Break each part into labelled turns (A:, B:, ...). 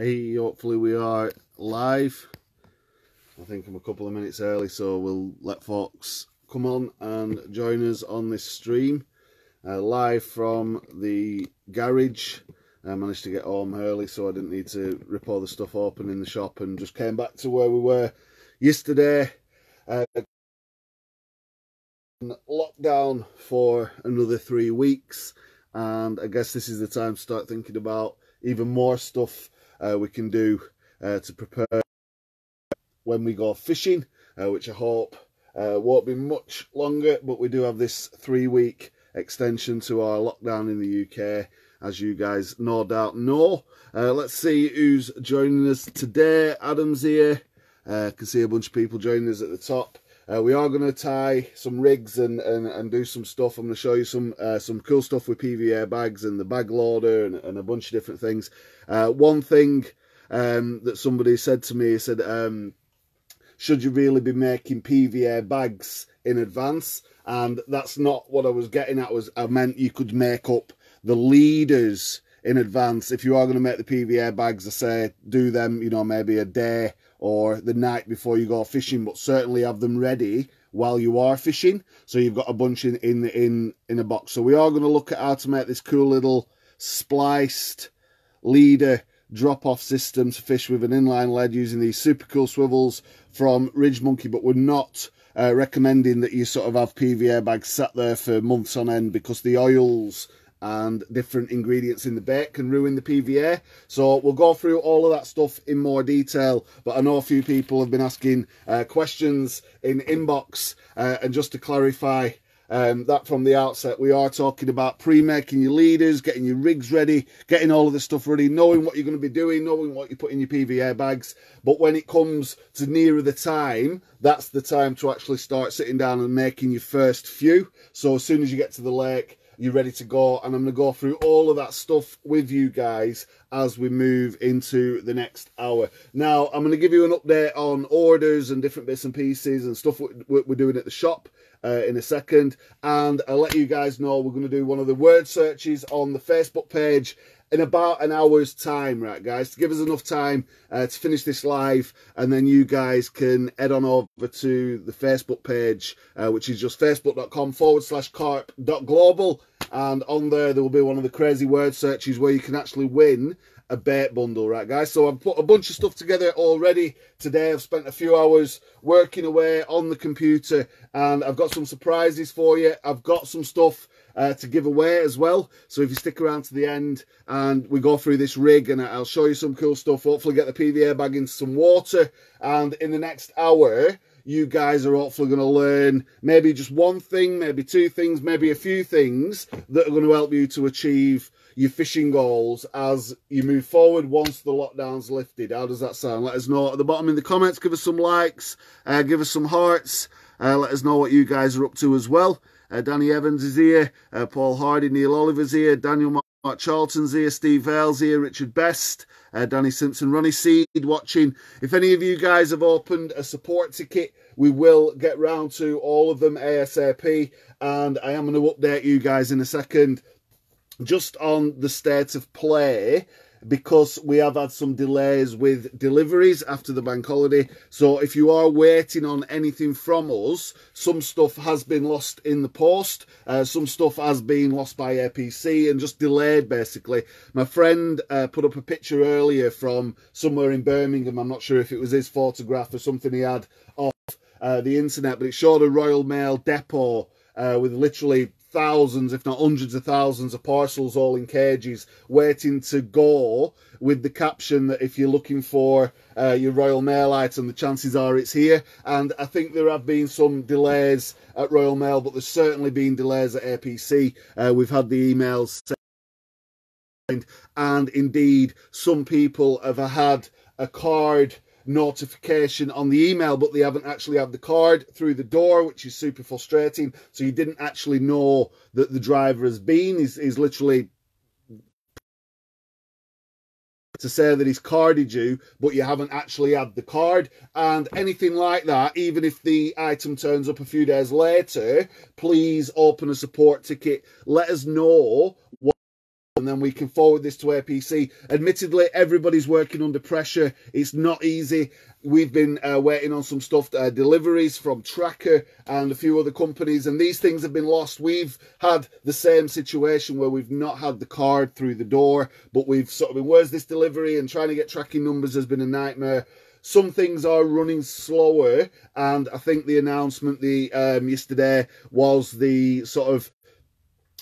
A: Hey, hopefully we are live. I think I'm a couple of minutes early, so we'll let folks come on and join us on this stream. Uh, live from the garage. I managed to get home early, so I didn't need to rip all the stuff open in the shop and just came back to where we were yesterday. Uh, lockdown for another three weeks, and I guess this is the time to start thinking about even more stuff uh, we can do uh, to prepare when we go fishing, uh, which I hope uh, won't be much longer, but we do have this three week extension to our lockdown in the UK, as you guys no doubt know. Uh, let's see who's joining us today. Adam's here. Uh, can see a bunch of people joining us at the top. Uh, we are going to tie some rigs and, and, and do some stuff. I'm going to show you some uh, some cool stuff with PVA bags and the bag loader and, and a bunch of different things. Uh, one thing um, that somebody said to me, said, um, should you really be making PVA bags in advance? And that's not what I was getting at. Was I meant you could make up the leaders in advance. If you are going to make the PVA bags, I say do them, you know, maybe a day or the night before you go fishing, but certainly have them ready while you are fishing. So you've got a bunch in in in, in a box. So we are going to look at how to make this cool little spliced leader drop off system to fish with an inline lead using these super cool swivels from Ridge Monkey, but we're not uh, recommending that you sort of have PVA bags sat there for months on end because the oils and different ingredients in the bait can ruin the PVA. So we'll go through all of that stuff in more detail. But I know a few people have been asking uh, questions in inbox. Uh, and just to clarify um, that from the outset, we are talking about pre-making your leaders, getting your rigs ready, getting all of this stuff ready, knowing what you're going to be doing, knowing what you put in your PVA bags. But when it comes to nearer the time, that's the time to actually start sitting down and making your first few. So as soon as you get to the lake, you're ready to go and I'm going to go through all of that stuff with you guys as we move into the next hour. Now, I'm going to give you an update on orders and different bits and pieces and stuff we're doing at the shop uh, in a second. And I'll let you guys know we're going to do one of the word searches on the Facebook page in about an hour's time, right, guys, to give us enough time uh, to finish this live, and then you guys can head on over to the Facebook page, uh, which is just facebook.com forward slash carp.global, and on there there will be one of the crazy word searches where you can actually win a bait bundle, right, guys? So I've put a bunch of stuff together already today. I've spent a few hours working away on the computer, and I've got some surprises for you. I've got some stuff uh, to give away as well. So if you stick around to the end and we go through this rig and I'll show you some cool stuff, hopefully get the PVA bag into some water. And in the next hour, you guys are hopefully going to learn maybe just one thing, maybe two things, maybe a few things that are going to help you to achieve your fishing goals as you move forward once the lockdown's lifted. How does that sound? Let us know at the bottom in the comments. Give us some likes, uh, give us some hearts. Uh, let us know what you guys are up to as well. Uh, Danny Evans is here. Uh, Paul Hardy, Neil Oliver's here. Daniel Mark Charlton's here. Steve Vale's here. Richard Best. Uh, Danny Simpson. Ronnie Seed watching. If any of you guys have opened a support ticket, we will get round to all of them ASAP. And I am going to update you guys in a second just on the state of play because we have had some delays with deliveries after the bank holiday. So if you are waiting on anything from us, some stuff has been lost in the post, uh, some stuff has been lost by APC and just delayed basically. My friend uh, put up a picture earlier from somewhere in Birmingham. I'm not sure if it was his photograph or something he had off uh, the internet, but it showed a Royal Mail depot uh, with literally thousands, if not hundreds of thousands of parcels all in cages waiting to go with the caption that if you're looking for uh, your Royal Mail item, the chances are it's here. And I think there have been some delays at Royal Mail, but there's certainly been delays at APC. Uh, we've had the emails and indeed some people have had a card notification on the email, but they haven't actually had the card through the door, which is super frustrating. So you didn't actually know that the driver has been. He's, he's literally to say that he's carded you, but you haven't actually had the card. And anything like that, even if the item turns up a few days later, please open a support ticket. Let us know and then we can forward this to APC. Admittedly, everybody's working under pressure. It's not easy. We've been uh, waiting on some stuff, uh, deliveries from Trakker and a few other companies, and these things have been lost. We've had the same situation where we've not had the card through the door, but we've sort of been, where's this delivery? And trying to get tracking numbers has been a nightmare some things are running slower and i think the announcement the um, yesterday was the sort of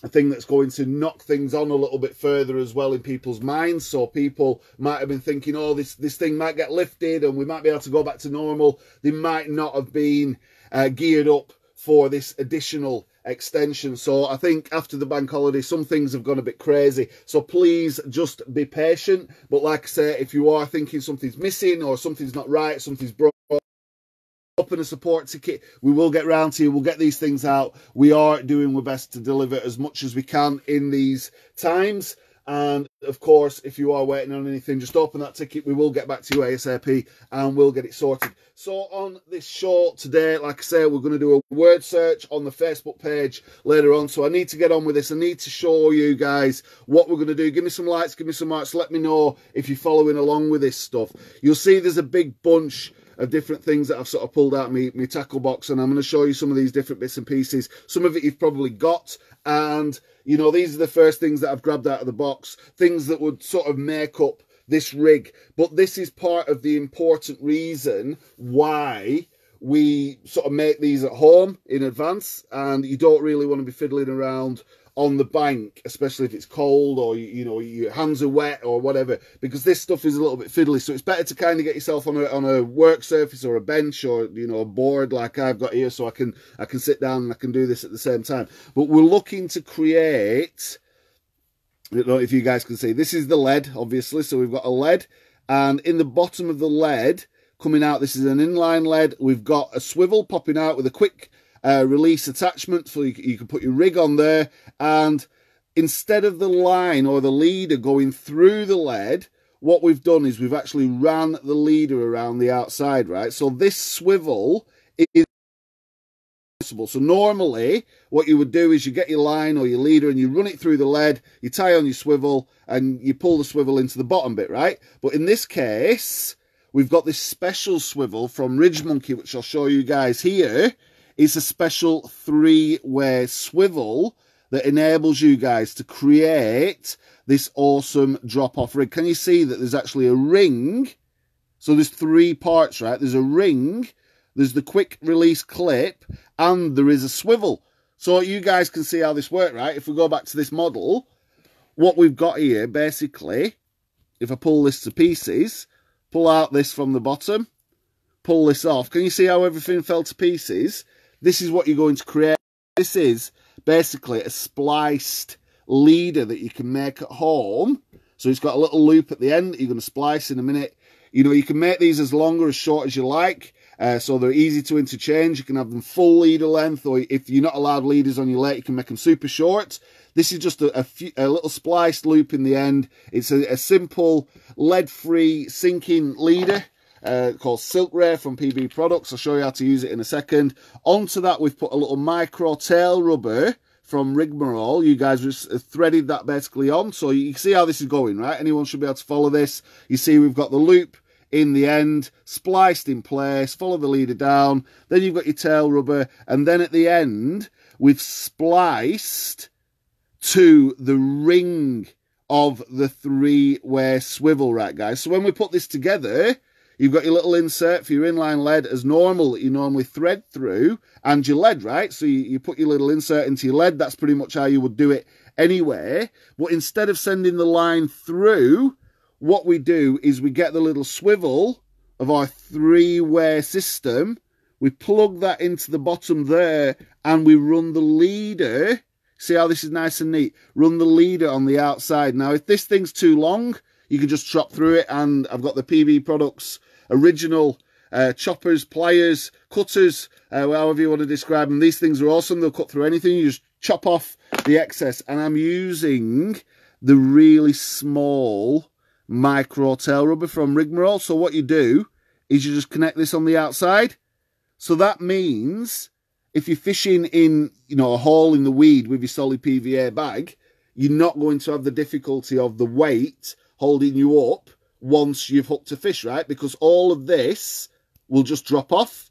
A: a thing that's going to knock things on a little bit further as well in people's minds. So people might have been thinking, oh, this, this thing might get lifted and we might be able to go back to normal. They might not have been uh, geared up for this additional extension. So I think after the bank holiday, some things have gone a bit crazy. So please just be patient. But like I say, if you are thinking something's missing or something's not right, something's broken, open a support ticket. We will get round to you. We'll get these things out. We are doing our best to deliver as much as we can in these times. And of course, if you are waiting on anything, just open that ticket. We will get back to you ASAP and we'll get it sorted. So on this show today, like I say, we're going to do a word search on the Facebook page later on. So I need to get on with this. I need to show you guys what we're going to do. Give me some likes, give me some marks. Let me know if you're following along with this stuff. You'll see there's a big bunch of different things that I've sort of pulled out my, my tackle box and I'm going to show you some of these different bits and pieces. Some of it you've probably got and, you know, these are the first things that I've grabbed out of the box, things that would sort of make up this rig. But this is part of the important reason why we sort of make these at home in advance and you don't really want to be fiddling around on the bank, especially if it's cold or you, know your hands are wet or whatever, because this stuff is a little bit fiddly. So it's better to kind of get yourself on a on a work surface or a bench or you know a board like I've got here, so I can I can sit down and I can do this at the same time. But we're looking to create. I don't know if you guys can see. This is the lead, obviously. So we've got a lead, and in the bottom of the lead coming out, this is an inline lead. We've got a swivel popping out with a quick uh, release attachment so you, you can put your rig on there and instead of the line or the leader going through the lead what we've done is we've actually ran the leader around the outside right? So this swivel is possible. So normally what you would do is you get your line or your leader and you run it through the lead you tie on your swivel and you pull the swivel into the bottom bit right? But in this case we've got this special swivel from ridge monkey which i'll show you guys here it's a special three-way swivel that enables you guys to create this awesome drop-off rig. Can you see that there's actually a ring? So there's three parts, right? There's a ring, there's the quick release clip, and there is a swivel. So you guys can see how this works, right? If we go back to this model, what we've got here, basically, if I pull this to pieces, pull out this from the bottom, pull this off. Can you see how everything fell to pieces? This is what you're going to create. This is basically a spliced leader that you can make at home. So it's got a little loop at the end that you're going to splice in a minute. You know, you can make these as long or as short as you like. Uh, so they're easy to interchange. You can have them full leader length, or if you're not allowed leaders on your leg, you can make them super short. This is just a, a, few, a little spliced loop in the end. It's a, a simple lead-free sinking leader uh, called Silk Ray from PB Products. I'll show you how to use it in a second. Onto that, we've put a little micro tail rubber from Rigmarole. You guys just threaded that basically on. So you see how this is going, right? Anyone should be able to follow this. You see we've got the loop in the end, spliced in place, follow the leader down. Then you've got your tail rubber. And then at the end, we've spliced to the ring of the three-way swivel, right, guys? So when we put this together, You've got your little insert for your inline lead as normal that you normally thread through and your lead, right? So you, you put your little insert into your lead. That's pretty much how you would do it anyway. But instead of sending the line through, what we do is we get the little swivel of our three-way system. We plug that into the bottom there and we run the leader. See how this is nice and neat? Run the leader on the outside. Now, if this thing's too long, you can just chop through it and I've got the PB products original uh, choppers, pliers, cutters, uh, however you want to describe them. These things are awesome. They'll cut through anything. You just chop off the excess. And I'm using the really small micro tail rubber from Rigmarole. So what you do is you just connect this on the outside. So that means if you're fishing in, you know, a hole in the weed with your solid PVA bag, you're not going to have the difficulty of the weight holding you up once you've hooked a fish, right? Because all of this will just drop off.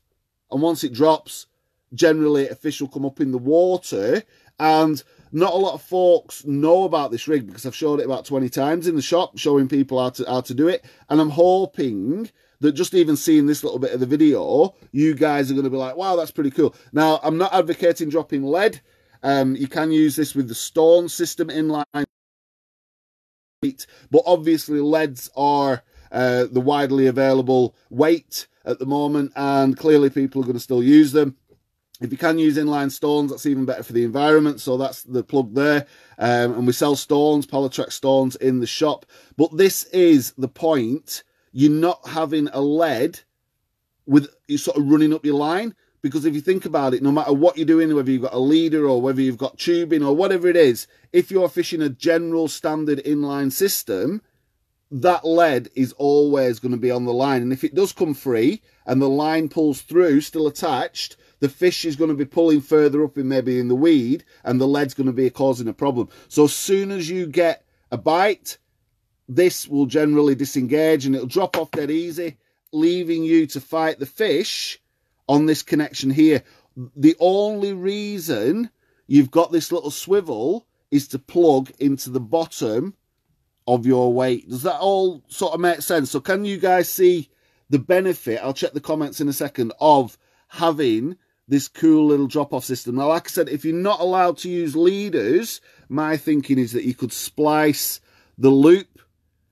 A: And once it drops, generally a fish will come up in the water. And not a lot of folks know about this rig because I've showed it about 20 times in the shop, showing people how to, how to do it. And I'm hoping that just even seeing this little bit of the video, you guys are going to be like, wow, that's pretty cool. Now, I'm not advocating dropping lead. Um, you can use this with the stone system inline. But obviously leads are uh, the widely available weight at the moment and clearly people are going to still use them. If you can use inline stones, that's even better for the environment. So that's the plug there. Um, and we sell stones, Polytrack stones in the shop. But this is the point. You're not having a lead with you sort of running up your line. Because if you think about it, no matter what you're doing, whether you've got a leader or whether you've got tubing or whatever it is, if you're fishing a general standard inline system, that lead is always going to be on the line. And if it does come free and the line pulls through, still attached, the fish is going to be pulling further up in maybe in the weed and the lead's going to be causing a problem. So as soon as you get a bite, this will generally disengage and it'll drop off dead easy, leaving you to fight the fish on this connection here. The only reason you've got this little swivel is to plug into the bottom of your weight. Does that all sort of make sense? So can you guys see the benefit? I'll check the comments in a second of having this cool little drop-off system. Now, like I said, if you're not allowed to use leaders, my thinking is that you could splice the loop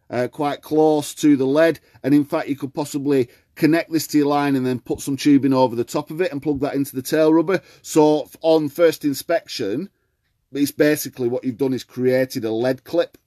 A: uh, quite close to the lead. And in fact, you could possibly connect this to your line and then put some tubing over the top of it and plug that into the tail rubber. So on first inspection, it's basically what you've done is created a lead clip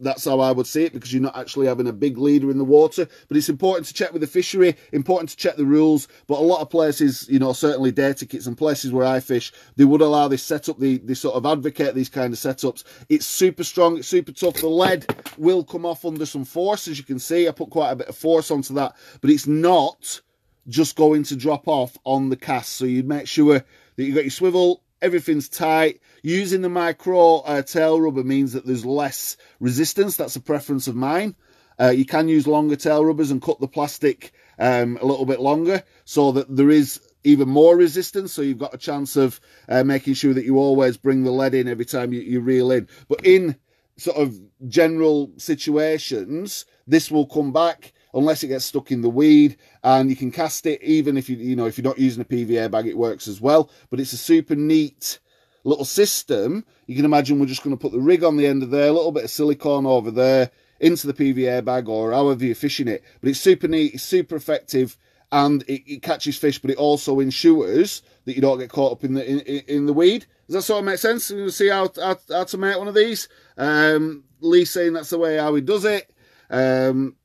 A: that's how I would see it because you're not actually having a big leader in the water. But it's important to check with the fishery, important to check the rules. But a lot of places, you know, certainly day tickets and places where I fish, they would allow this setup, they, they sort of advocate these kind of setups. It's super strong, it's super tough. The lead will come off under some force, as you can see. I put quite a bit of force onto that, but it's not just going to drop off on the cast. So you'd make sure that you've got your swivel, everything's tight. Using the micro uh, tail rubber means that there's less resistance. That's a preference of mine. Uh, you can use longer tail rubbers and cut the plastic um, a little bit longer so that there is even more resistance. So you've got a chance of uh, making sure that you always bring the lead in every time you, you reel in. But in sort of general situations, this will come back unless it gets stuck in the weed and you can cast it even if you you know if you're not using a PVA bag it works as well but it's a super neat little system you can imagine we're just going to put the rig on the end of there a little bit of silicone over there into the PVA bag or however you're fishing it but it's super neat it's super effective and it, it catches fish but it also ensures that you don't get caught up in the in, in the weed does that sort of make sense? We'll see how, how, how, to make one of these. Um, Lee saying that's the way how he does it. Um,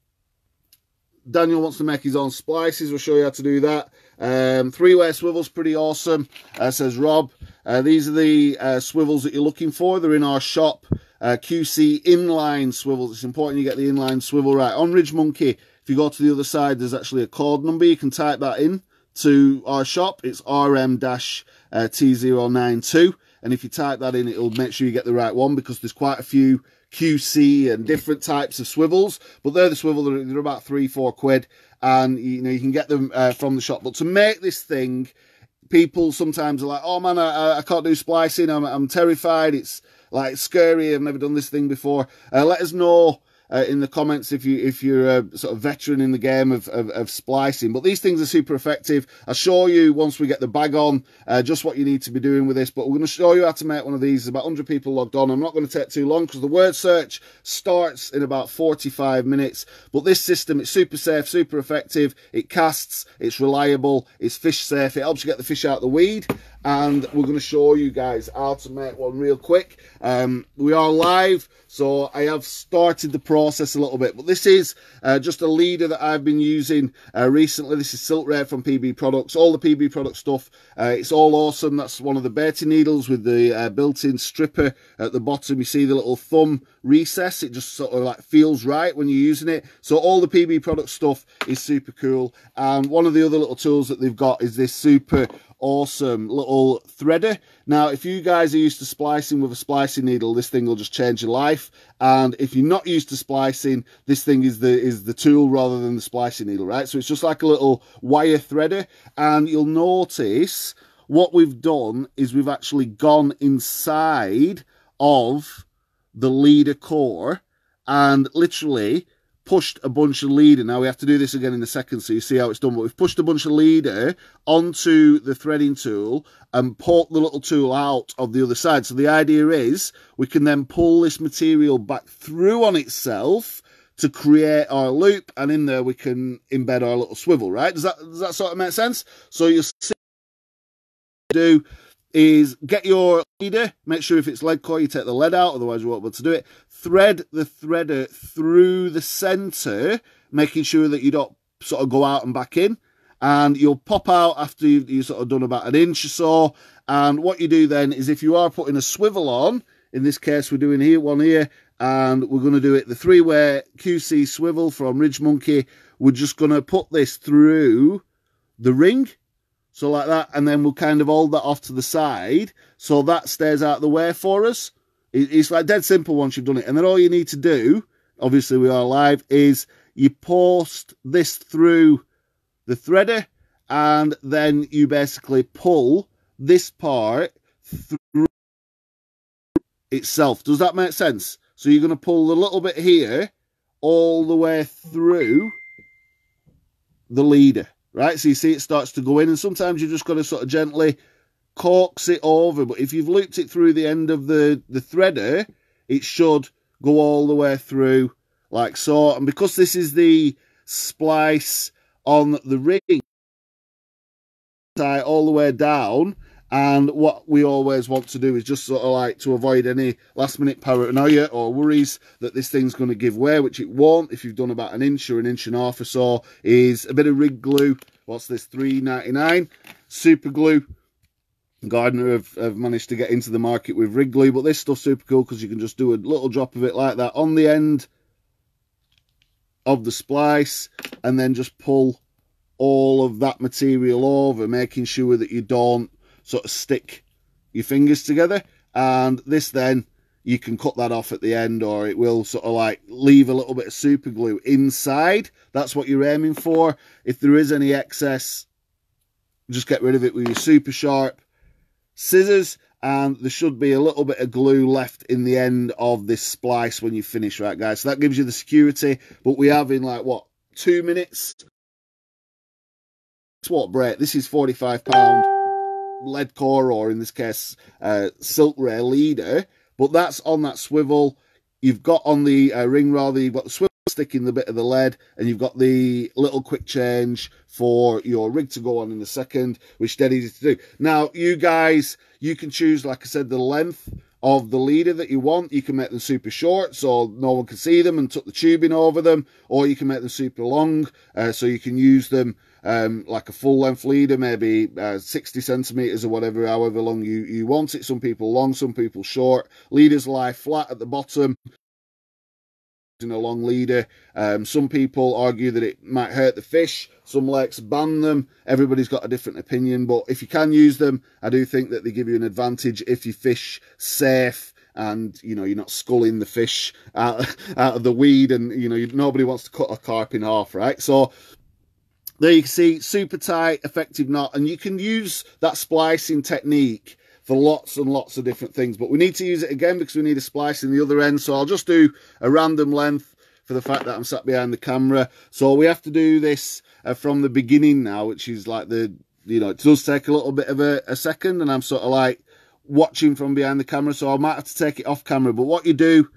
A: Daniel wants to make his own splices. We'll show you how to do that. Um, Three-way swivel's pretty awesome, uh, says Rob. Uh, these are the uh, swivels that you're looking for. They're in our shop. Uh, QC inline swivels. It's important you get the inline swivel right. On Ridge Monkey, if you go to the other side, there's actually a code number. You can type that in to our shop. It's RM-T092. And if you type that in, it'll make sure you get the right one because there's quite a few QC and different types of swivels, but they're the swivel, they're, they're about three, four quid, and you know, you can get them uh, from the shop. But to make this thing, people sometimes are like, oh man, I, I can't do splicing, I'm, I'm terrified, it's like scary, I've never done this thing before. Uh, let us know uh, in the comments if you if you're a sort of veteran in the game of, of, of, splicing. But these things are super effective. I'll show you once we get the bag on uh, just what you need to be doing with this. But we're going to show you how to make one of these. There's about 100 people logged on. I'm not going to take too long because the word search starts in about 45 minutes. But this system, it's super safe, super effective. It casts, it's reliable, it's fish safe. It helps you get the fish out of the weed and we're going to show you guys how to make one real quick. Um, we are live, so I have started the process a little bit, but this is uh, just a leader that I've been using uh, recently. This is Silk Ray from PB Products, all the PB product stuff. Uh, it's all awesome. That's one of the baiting needles with the uh, built-in stripper at the bottom. You see the little thumb recess. It just sort of like feels right when you're using it. So all the PB product stuff is super cool. And one of the other little tools that they've got is this super awesome little little threader. Now, if you guys are used to splicing with a splicing needle, this thing will just change your life. And if you're not used to splicing, this thing is the is the tool rather than the splicing needle, right? So it's just like a little wire threader. And you'll notice what we've done is we've actually gone inside of the leader core and literally pushed a bunch of leader. Now we have to do this again in a second so you see how it's done. But we've pushed a bunch of leader onto the threading tool and pulled the little tool out of the other side. So the idea is we can then pull this material back through on itself to create our loop and in there we can embed our little swivel, right? Does that, does that sort of make sense? So you see do is get your leader, make sure if it's lead core, you take the lead out, otherwise you won't be able to do it. Thread the threader through the center, making sure that you don't sort of go out and back in. And you'll pop out after you've, you've sort of done about an inch or so. And what you do then is if you are putting a swivel on, in this case we're doing here one here, and we're going to do it the three-way QC swivel from Ridge Monkey. We're just going to put this through the ring so like that, and then we'll kind of hold that off to the side so that stays out of the way for us. It's like dead simple once you've done it. And then all you need to do, obviously we are live, is you post this through the threader and then you basically pull this part through itself. Does that make sense? So you're going to pull the little bit here all the way through the leader right? So you see it starts to go in, and sometimes you've just got to sort of gently coax it over. But if you've looped it through the end of the, the threader, it should go all the way through like so. And because this is the splice on the ring, tie all the way down, and what we always want to do is just sort of like to avoid any last minute paranoia or worries that this thing's going to give way, which it won't if you've done about an inch or an inch and a half or so, is a bit of rig glue. What's this? Three ninety nine. Super glue. Gardner have, have managed to get into the market with rig glue, but this stuff's super cool because you can just do a little drop of it like that on the end of the splice and then just pull all of that material over, making sure that you don't sort of stick your fingers together. And this then, you can cut that off at the end or it will sort of like leave a little bit of super glue inside. That's what you're aiming for. If there is any excess, just get rid of it with your super sharp scissors and there should be a little bit of glue left in the end of this splice when you finish, right, guys? So that gives you the security, but we have in like, what, two minutes? What break? This is 45 pound lead core or in this case uh, silk ray leader but that's on that swivel you've got on the uh, ring rather you've got the swivel stick in the bit of the lead and you've got the little quick change for your rig to go on in a second which dead easy to do now you guys you can choose like i said the length of the leader that you want. You can make them super short so no one can see them and tuck the tubing over them, or you can make them super long uh, so you can use them um, like a full length leader, maybe uh, 60 centimeters or whatever, however long you, you want it. Some people long, some people short. Leaders lie flat at the bottom in a long leader. Um, some people argue that it might hurt the fish. Some lakes ban them. Everybody's got a different opinion, but if you can use them, I do think that they give you an advantage if you fish safe and you know you're not sculling the fish out, out of the weed and you know nobody wants to cut a carp in half right so there you can see super tight effective knot and you can use that splicing technique for lots and lots of different things. But we need to use it again because we need a splice in the other end. So I'll just do a random length for the fact that I'm sat behind the camera. So we have to do this uh, from the beginning now, which is like the, you know, it does take a little bit of a, a second and I'm sort of like watching from behind the camera. So I might have to take it off camera. But what you do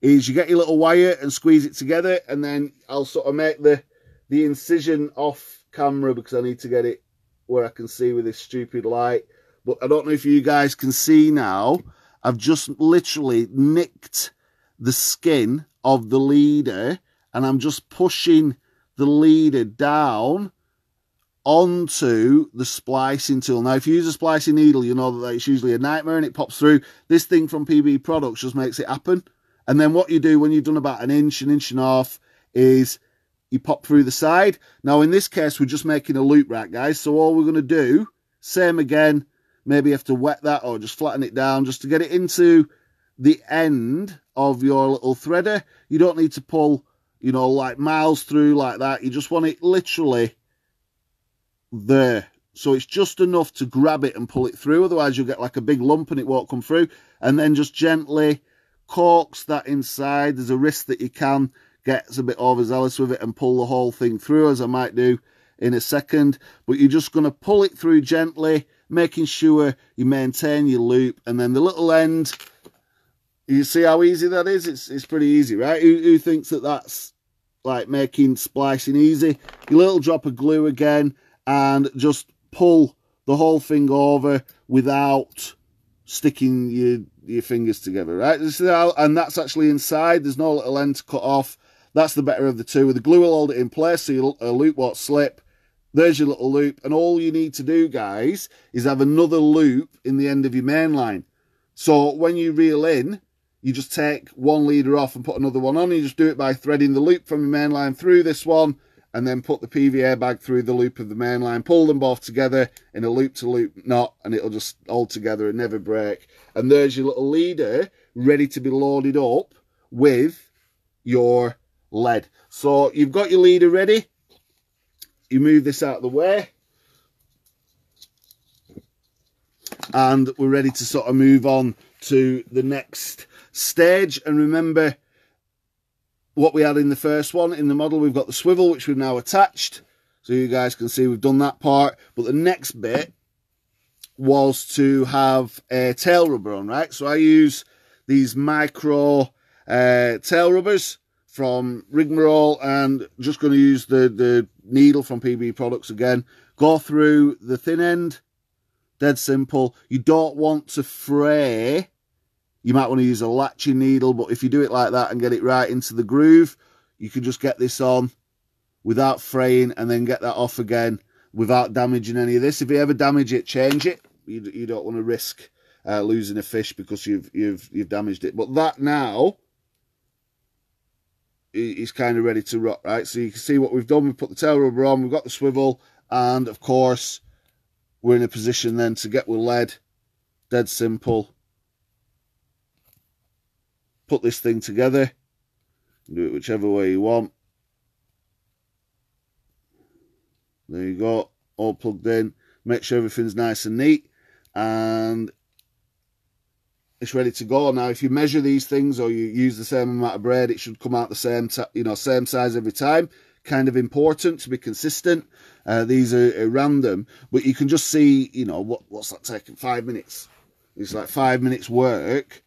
A: is you get your little wire and squeeze it together and then I'll sort of make the, the incision off camera because I need to get it where I can see with this stupid light. But I don't know if you guys can see now. I've just literally nicked the skin of the leader and I'm just pushing the leader down onto the splicing tool. Now, if you use a splicing needle, you know that it's usually a nightmare and it pops through. This thing from PB Products just makes it happen. And then what you do when you've done about an inch, an inch and a half, is you pop through the side. Now, in this case, we're just making a loop, right, guys? So all we're going to do, same again, maybe have to wet that or just flatten it down just to get it into the end of your little threader. You don't need to pull, you know, like miles through like that. You just want it literally there. So it's just enough to grab it and pull it through. Otherwise you'll get like a big lump and it won't come through. And then just gently corks that inside. There's a risk that you can get a bit overzealous with it and pull the whole thing through as I might do in a second. But you're just going to pull it through gently, making sure you maintain your loop. And then the little end, you see how easy that is? It's, it's pretty easy, right? Who, who thinks that that's like making splicing easy? Your little drop of glue again and just pull the whole thing over without sticking your your fingers together, right? and that's actually inside. There's no little end to cut off. That's the better of the two. The glue will hold it in place so your loop won't slip. There's your little loop. And all you need to do, guys, is have another loop in the end of your main line. So when you reel in, you just take one leader off and put another one on. You just do it by threading the loop from your main line through this one and then put the PVA bag through the loop of the main line, pull them both together in a loop-to-loop -loop knot, and it'll just hold together and never break. And there's your little leader ready to be loaded up with your lead. So you've got your leader ready. You move this out of the way. And we're ready to sort of move on to the next stage. And remember, what we had in the first one. In the model, we've got the swivel, which we've now attached. So you guys can see we've done that part. But the next bit was to have a tail rubber on, right? So I use these micro uh, tail rubbers from Rigmarole and just going to use the, the needle from PB Products again. Go through the thin end, dead simple. You don't want to fray you might want to use a latching needle, but if you do it like that and get it right into the groove, you can just get this on without fraying and then get that off again without damaging any of this. If you ever damage it, change it. You, you don't want to risk uh, losing a fish because you've you've you've damaged it. But that now is kind of ready to rot, right? So you can see what we've done. We've put the tail rubber on, we've got the swivel, and of course we're in a position then to get with lead. Dead simple put this thing together. Do it whichever way you want. There you go, all plugged in. Make sure everything's nice and neat. And it's ready to go. Now, if you measure these things or you use the same amount of bread, it should come out the same, you know, same size every time. Kind of important to be consistent. Uh, these are, are, random, but you can just see, you know, what what's that taking? Five minutes. It's like five minutes work.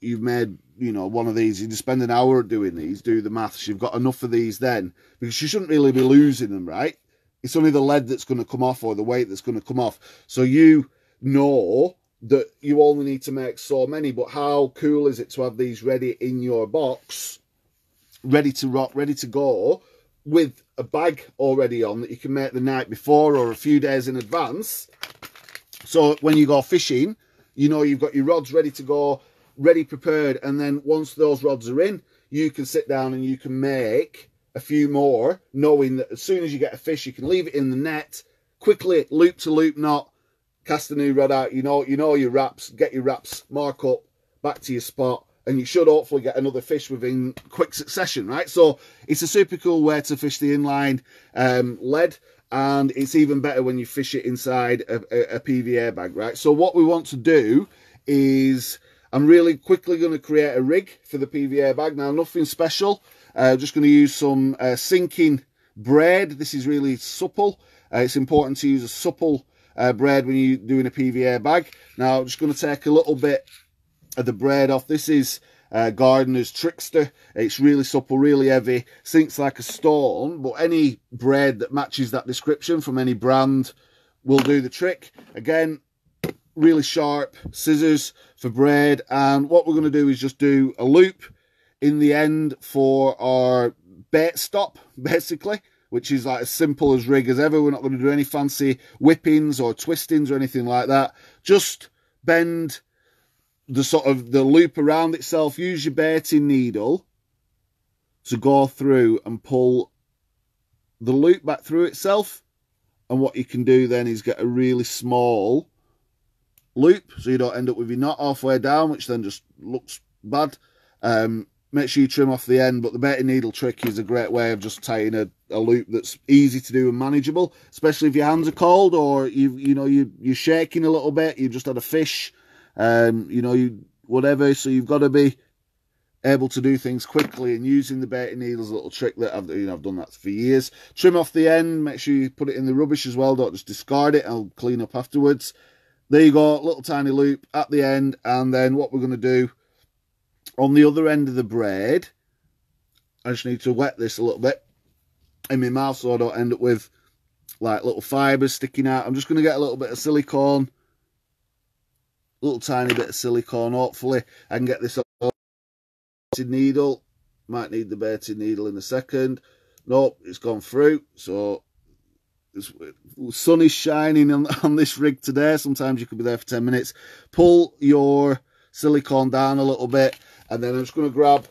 A: You've made you know, one of these, you just spend an hour doing these, do the maths, you've got enough of these then, because you shouldn't really be losing them, right? It's only the lead that's going to come off or the weight that's going to come off. So you know that you only need to make so many, but how cool is it to have these ready in your box, ready to rock, ready to go, with a bag already on that you can make the night before or a few days in advance. So when you go fishing, you know you've got your rods ready to go, ready prepared and then once those rods are in you can sit down and you can make a few more knowing that as soon as you get a fish you can leave it in the net quickly loop to loop knot cast a new rod out you know you know your wraps get your wraps mark up back to your spot and you should hopefully get another fish within quick succession right so it's a super cool way to fish the inline um, lead and it's even better when you fish it inside a, a, a PVA bag right so what we want to do is I'm really quickly going to create a rig for the PVA bag. Now, nothing special. Uh, just going to use some uh, sinking braid. This is really supple. Uh, it's important to use a supple uh, braid when you're doing a PVA bag. Now, I'm just going to take a little bit of the braid off. This is uh, Gardner's Trickster. It's really supple, really heavy, sinks like a stone, but any braid that matches that description from any brand will do the trick. Again, really sharp scissors for braid and what we're going to do is just do a loop in the end for our bait stop basically which is like as simple as rig as ever. We're not going to do any fancy whippings or twistings or anything like that. Just bend the sort of the loop around itself. Use your baiting needle to go through and pull the loop back through itself. And what you can do then is get a really small loop so you don't end up with your knot halfway down, which then just looks bad. Um, make sure you trim off the end, but the baiting needle trick is a great way of just tying a, a loop that's easy to do and manageable, especially if your hands are cold or you you know you you're shaking a little bit, you just had a fish, um, you know you whatever. So you've got to be able to do things quickly and using the baiting needles a little trick that I've you know I've done that for years. Trim off the end, make sure you put it in the rubbish as well. Don't just discard it. I'll clean up afterwards. There you go, little tiny loop at the end, and then what we're going to do on the other end of the braid, I just need to wet this a little bit in my mouth so I don't end up with like little fibres sticking out. I'm just going to get a little bit of silicone, a little tiny bit of silicone. Hopefully I can get this needle. Might need the baiting needle in a second. Nope, it's gone through. So the sun is shining on, on this rig today. Sometimes you could be there for 10 minutes. Pull your silicone down a little bit. And then I'm just going to grab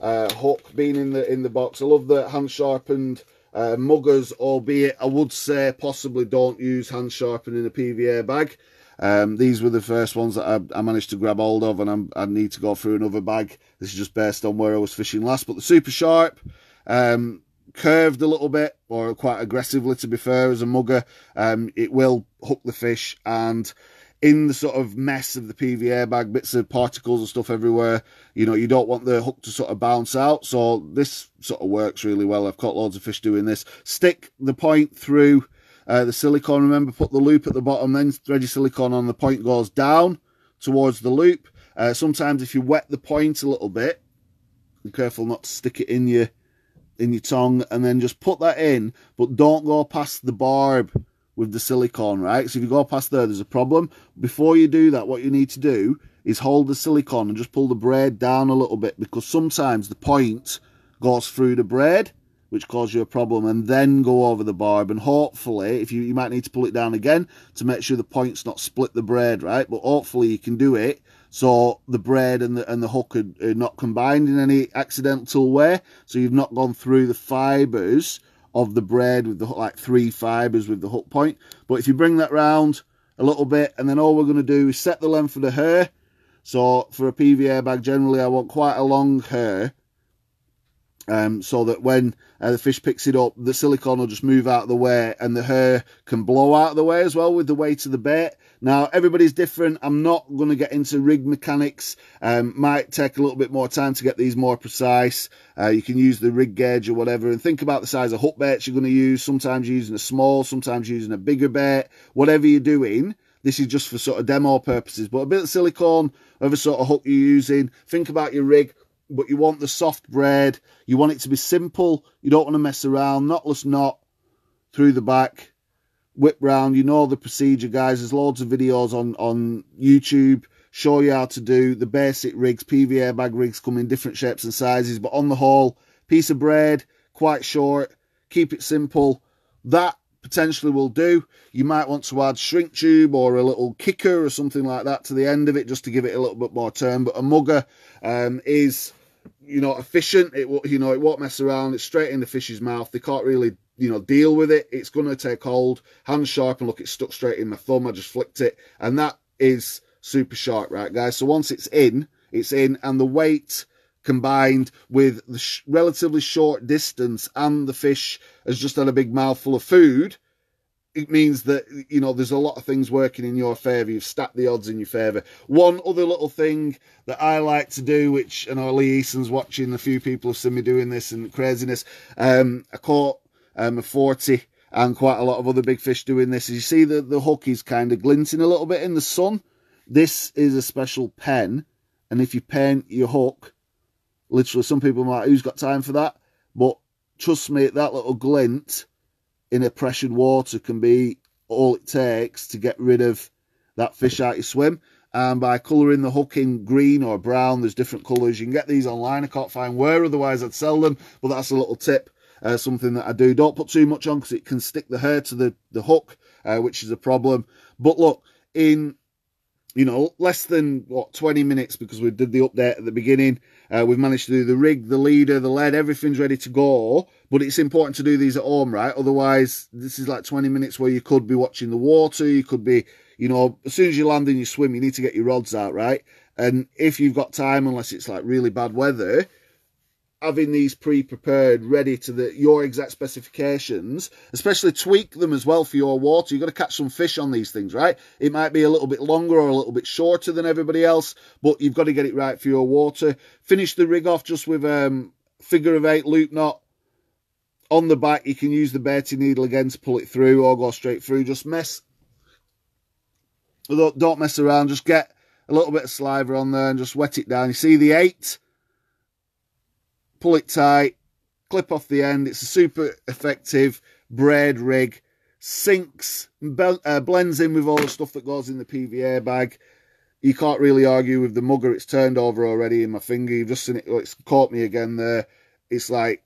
A: uh, hook being in the in the box. I love the hand sharpened uh, Muggas, albeit I would say possibly don't use hand sharpened in a PVA bag. Um, these were the first ones that I, I, managed to grab hold of, and I'm, i need to go through another bag. This is just based on where I was fishing last. But the super sharp, um, curved a little bit, or quite aggressively to be fair, as a Mugga, um, it will hook the fish. And in the sort of mess of the PVA bag, bits of particles and stuff everywhere, you know, you don't want the hook to sort of bounce out. So this sort of works really well. I've caught loads of fish doing this. Stick the point through uh, the silicone, remember, put the loop at the bottom, then thread your silicone on, the point goes down towards the loop. Uh, sometimes if you wet the point a little bit, be careful not to stick it in your in your tongue, and then just put that in, but don't go past the barb with the silicone, right? So if you go past there, there's a problem. Before you do that, what you need to do is hold the silicone and just pull the braid down a little bit because sometimes the point goes through the braid which cause you a problem, and then go over the barb. And hopefully, if you, you might need to pull it down again to make sure the point's not split the braid, right? But hopefully you can do it so the braid and the and the hook are, are not combined in any accidental way. So you've not gone through the fibres of the braid with the like three fibres with the hook point. But if you bring that round a little bit, and then all we're going to do is set the length of the hair. So for a PVA bag, generally I want quite a long hair um, so that when uh, the fish picks it up, the silicone will just move out of the way and the hair can blow out of the way as well with the weight of the bait. Now, everybody's different. I'm not going to get into rig mechanics. Um, might take a little bit more time to get these more precise. Uh, you can use the rig gauge or whatever and think about the size of hook baits you're going to use. Sometimes using a small, sometimes using a bigger bait. Whatever you're doing, this is just for sort of demo purposes. But a bit of silicone a sort of hook you're using. Think about your rig but you want the soft braid. You want it to be simple. You don't want to mess around. Knotless knot through the back, whip round. You know the procedure, guys. There's loads of videos on, on YouTube show you how to do the basic rigs. PVA bag rigs come in different shapes and sizes, but on the whole, piece of braid, quite short, keep it simple. That potentially will do. You might want to add shrink tube or a little kicker or something like that to the end of it just to give it a little bit more turn. But a Mugga um, is you know, efficient. It will, you know, it won't mess around. It's straight in the fish's mouth. They can't really, you know, deal with it. It's going to take hold. Hands sharp and look, it's stuck straight in my thumb. I just flicked it. And that is super sharp, right, guys? So once it's in, it's in. And the weight combined with the sh relatively short distance and the fish has just had a big mouthful of food, it means that you know there's a lot of things working in your favour. You've stacked the odds in your favour. One other little thing that I like to do, which I know Lee Eason's watching, a few people have seen me doing this and craziness. Um, I caught um, a 40 and quite a lot of other big fish doing this. You see, the the hook is kind of glinting a little bit in the sun. This is a special pen, and if you paint your hook, literally, some people might, who's got time for that? But trust me, that little glint in a pressured water can be all it takes to get rid of that fish out your swim. And by colouring the hook in green or brown, there's different colours. You can get these online. I can't find where, otherwise I'd sell them. But that's a little tip, uh, something that I do. Don't put too much on because it can stick the hair to the, the hook, uh, which is a problem. But look, in you know, less than what 20 minutes because we did the update at the beginning. Uh, we've managed to do the rig, the leader, the lead, everything's ready to go. But it's important to do these at home, right? Otherwise, this is like 20 minutes where you could be watching the water, you could be, you know, as soon as you land and you swim, you need to get your rods out, right? And if you've got time, unless it's like really bad weather, having these pre-prepared ready to the your exact specifications especially tweak them as well for your water. You've got to catch some fish on these things right? It might be a little bit longer or a little bit shorter than everybody else but you've got to get it right for your water. Finish the rig off just with um figure of eight loop knot on the back. You can use the baiting needle again to pull it through or go straight through. Just mess don't mess around. Just get a little bit of saliva on there and just wet it down. You see the eight pull it tight, clip off the end. It's a super effective braid rig. Sinks, uh, blends in with all the stuff that goes in the PVA bag. You can't really argue with the Mugga. It's turned over already in my finger. You've just seen it. It's caught me again there. It's like,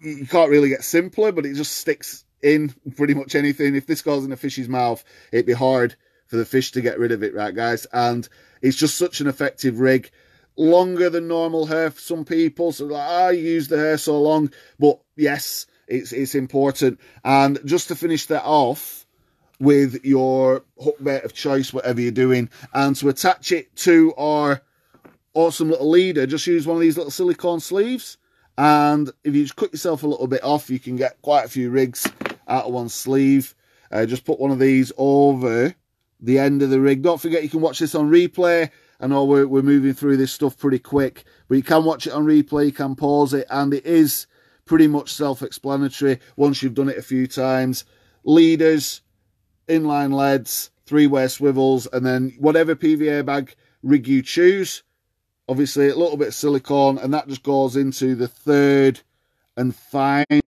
A: you can't really get simpler, but it just sticks in pretty much anything. If this goes in a fish's mouth, it'd be hard for the fish to get rid of it, right, guys? And it's just such an effective rig longer than normal hair for some people. So like, I use the hair so long, but yes, it's it's important. And just to finish that off with your hook bait of choice, whatever you're doing, and to attach it to our awesome little leader, just use one of these little silicone sleeves. And if you just cut yourself a little bit off, you can get quite a few rigs out of one sleeve. Uh, just put one of these over the end of the rig. Don't forget you can watch this on replay. I know we're, we're moving through this stuff pretty quick, but you can watch it on replay, you can pause it, and it is pretty much self-explanatory once you've done it a few times. Leaders, inline leads, three-way swivels, and then whatever PVA bag rig you choose. Obviously, a little bit of silicone, and that just goes into the third and final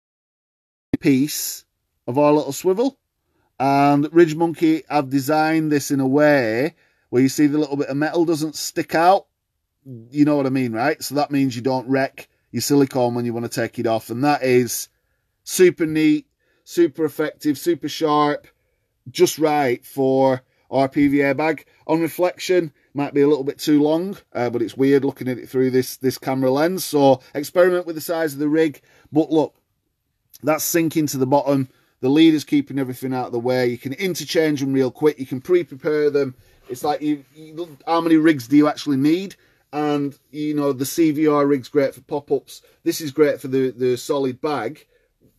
A: piece of our little swivel. And Ridge Monkey have designed this in a way where you see the little bit of metal doesn't stick out. You know what I mean, right? So that means you don't wreck your silicone when you want to take it off. And that is super neat, super effective, super sharp, just right for our PVA bag. On reflection, might be a little bit too long, uh, but it's weird looking at it through this, this camera lens. So experiment with the size of the rig. But look, that's sinking to the bottom. The leader's keeping everything out of the way. You can interchange them real quick. You can pre-prepare them it's like you, you, how many rigs do you actually need? And you know the CVR rig's great for pop-ups. This is great for the the solid bag.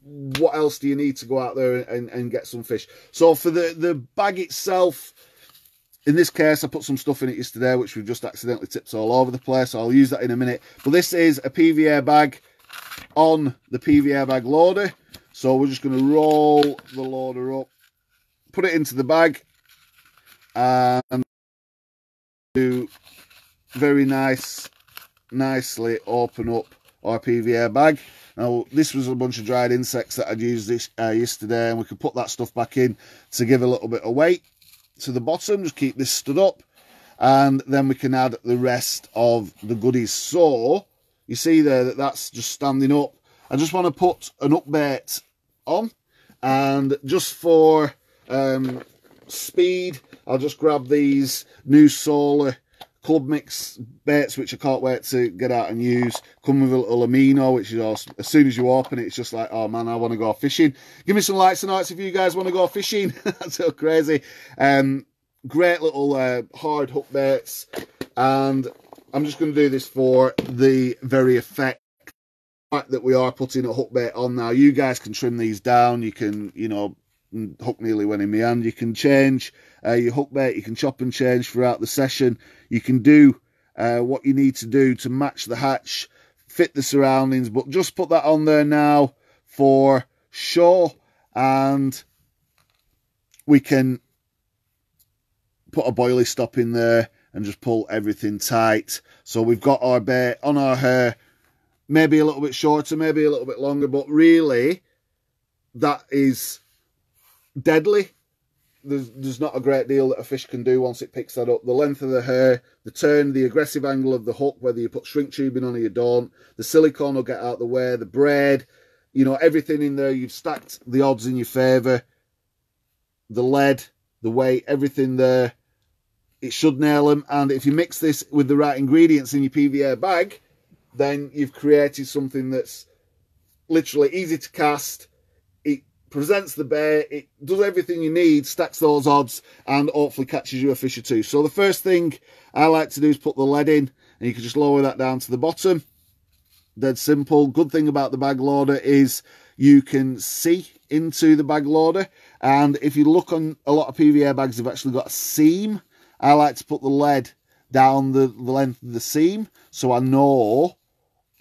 A: What else do you need to go out there and, and get some fish? So for the the bag itself, in this case, I put some stuff in it yesterday, which we've just accidentally tipped all over the place. I'll use that in a minute. But this is a PVA bag on the PVA bag loader. So we're just going to roll the loader up, put it into the bag, and to very nice, nicely open up our PVA bag. Now, this was a bunch of dried insects that I'd used this uh, yesterday, and we could put that stuff back in to give a little bit of weight to the bottom. Just keep this stood up, and then we can add the rest of the goodies. So, you see there that that's just standing up. I just want to put an up bait on, and just for um, speed, I'll just grab these new Solar Club Mix baits, which I can't wait to get out and use. Come with a little amino, which is awesome. As soon as you open it, it's just like, oh man, I want to go fishing. Give me some likes and hearts if you guys want to go fishing. That's so crazy. Um, great little uh, hard hook baits. And I'm just going to do this for the very effect that we are putting a hook bait on now. You guys can trim these down. You can, you know, hook nearly went in my hand. You can change uh, your hook bait, you can chop and change throughout the session. You can do uh, what you need to do to match the hatch, fit the surroundings, but just put that on there now for sure. And we can put a boilie stop in there and just pull everything tight. So we've got our bait on our hair, maybe a little bit shorter, maybe a little bit longer, but really that is deadly. There's, there's not a great deal that a fish can do once it picks that up. The length of the hair, the turn, the aggressive angle of the hook, whether you put shrink tubing on or you don't, the silicone will get out the way, the braid, you know, everything in there, you've stacked the odds in your favour. The lead, the weight, everything there, it should nail them. And if you mix this with the right ingredients in your PVA bag, then you've created something that's literally easy to cast, presents the bait, it does everything you need, stacks those odds, and hopefully catches you a fish or two. So the first thing I like to do is put the lead in, and you can just lower that down to the bottom. Dead simple. Good thing about the bag loader is you can see into the bag loader, and if you look on a lot of PVA bags, they've actually got a seam. I like to put the lead down the, the length of the seam, so I know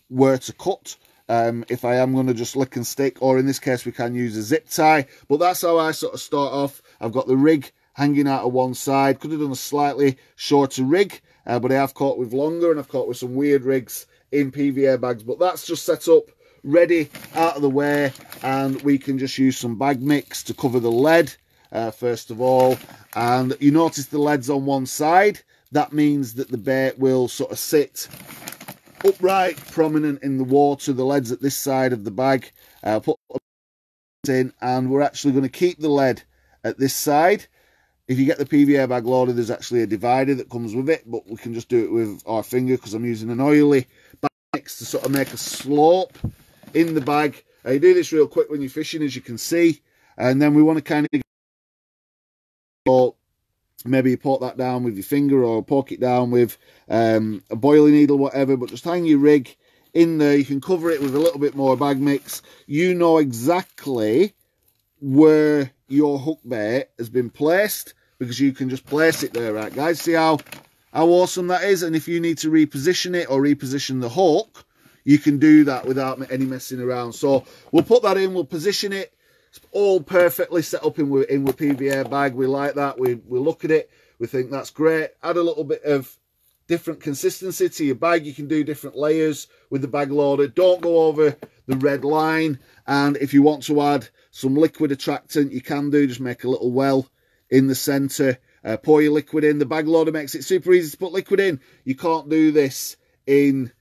A: where to cut um, if I am going to just lick and stick, or in this case, we can use a zip tie. But that's how I sort of start off. I've got the rig hanging out of one side. Could have done a slightly shorter rig, uh, but I have caught with longer, and I've caught with some weird rigs in PVA bags. But that's just set up, ready, out of the way, and we can just use some bag mix to cover the lead, uh, first of all. And you notice the lead's on one side. That means that the bait will sort of sit upright, prominent in the water. The lead's at this side of the bag. Uh, put in, and we're actually going to keep the lead at this side. If you get the PVA bag loader, there's actually a divider that comes with it, but we can just do it with our finger because I'm using an oily bag to sort of make a slope in the bag. Uh, you do this real quick when you're fishing, as you can see, and then we want to kind of maybe you poke that down with your finger or poke it down with um, a boilie needle, whatever, but just hang your rig in there. You can cover it with a little bit more bag mix. You know exactly where your hook bait has been placed because you can just place it there, right, guys? See how, how awesome that is? And if you need to reposition it or reposition the hook, you can do that without any messing around. So we'll put that in, we'll position it, it's all perfectly set up in with, in with PVA bag. We like that. We, we look at it. We think that's great. Add a little bit of different consistency to your bag. You can do different layers with the bag loader. Don't go over the red line. And if you want to add some liquid attractant, you can do. Just make a little well in the centre. Uh, pour your liquid in. The bag loader makes it super easy to put liquid in. You can't do this in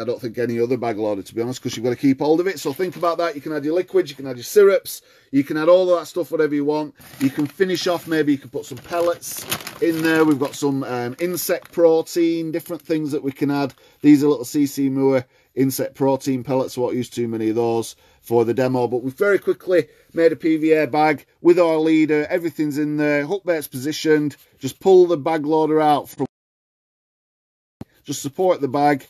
A: I don't think any other bag loader, to be honest, because you've got to keep hold of it. So think about that. You can add your liquids, you can add your syrups, you can add all of that stuff, whatever you want. You can finish off, maybe you can put some pellets in there. We've got some um, insect protein, different things that we can add. These are little CC Moore insect protein pellets. I won't use too many of those for the demo, but we've very quickly made a PVA bag with our leader. Everything's in there. Hook bait's positioned. Just pull the bag loader out from just support the bag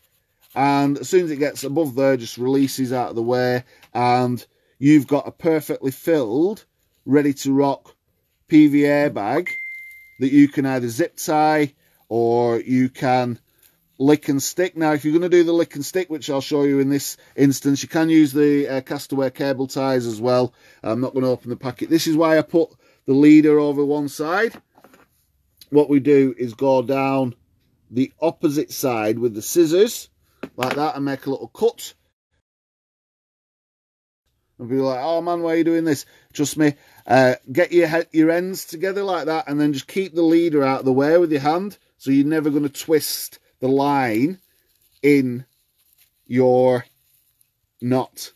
A: and as soon as it gets above there just releases out of the way and you've got a perfectly filled ready to rock PVA bag that you can either zip tie or you can lick and stick. Now, if you're going to do the lick and stick, which I'll show you in this instance, you can use the uh, castaway cable ties as well. I'm not going to open the packet. This is why I put the leader over one side. What we do is go down the opposite side with the scissors like that and make a little cut. And be like, oh man, why are you doing this? Trust me, uh, get your head, your ends together like that and then just keep the leader out of the way with your hand. So you're never going to twist the line in your knot.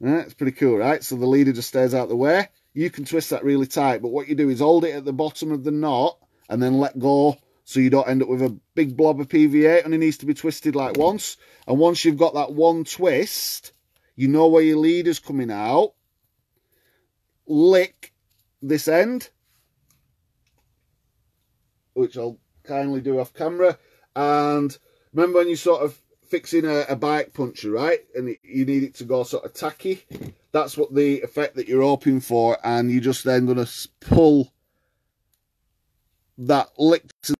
A: Right, it's pretty cool, right? So the leader just stays out the way. You can twist that really tight, but what you do is hold it at the bottom of the knot and then let go so you don't end up with a big blob of PVA. and it needs to be twisted like once. And once you've got that one twist, you know where your lead is coming out. Lick this end, which I'll kindly do off camera. And remember when you sort of fixing a, a bike puncher, right? And you need it to go sort of tacky. That's what the effect that you're hoping for. And you're just then going to pull that lick to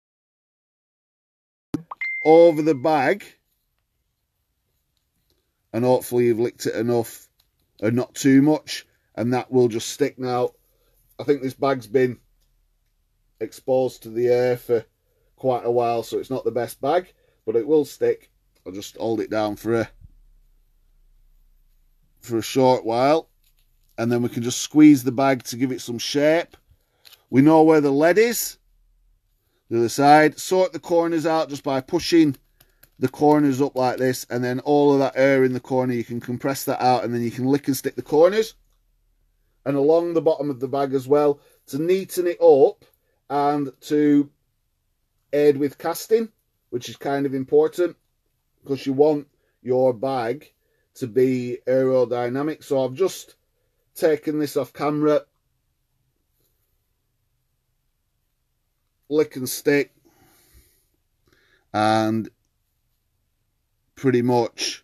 A: over the bag. And hopefully you've licked it enough and not too much and that will just stick now. I think this bag's been exposed to the air for quite a while so it's not the best bag but it will stick. I'll just hold it down for a for a short while and then we can just squeeze the bag to give it some shape. We know where the lead is the other side. Sort the corners out just by pushing the corners up like this and then all of that air in the corner you can compress that out and then you can lick and stick the corners and along the bottom of the bag as well to neaten it up and to aid with casting which is kind of important because you want your bag to be aerodynamic so I've just taken this off camera. Lick and stick. And pretty much